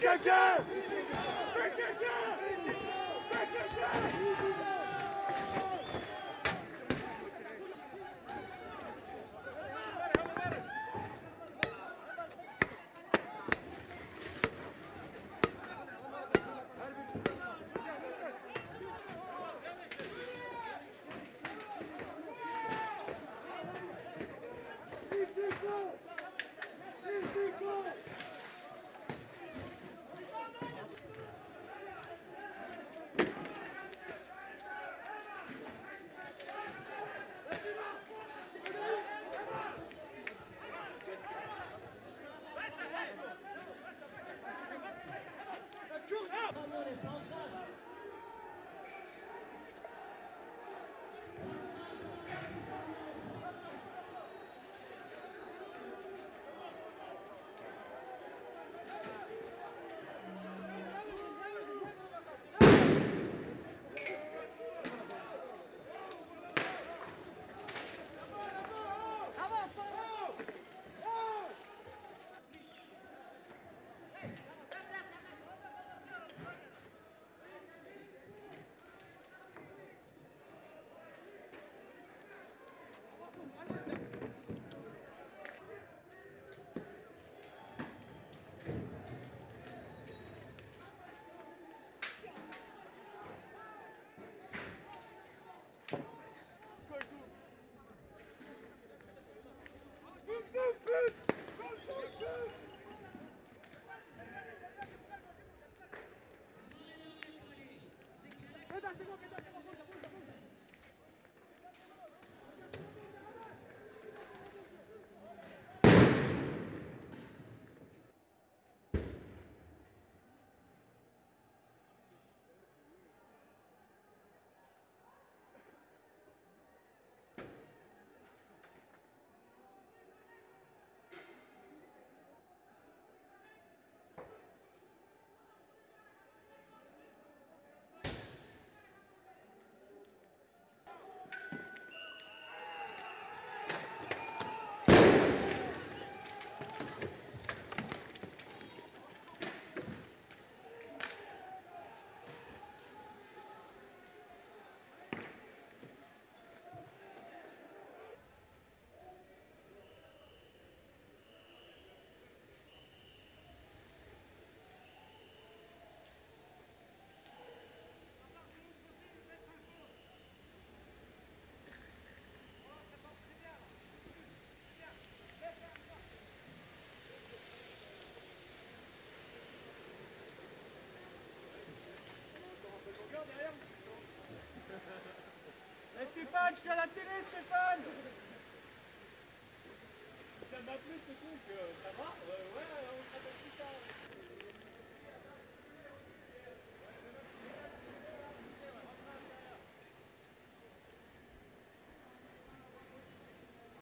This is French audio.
caca Hey, pump that. Eh, Stéphane, je suis à la télé, Stéphane. Ça m'a plu ce truc, ça va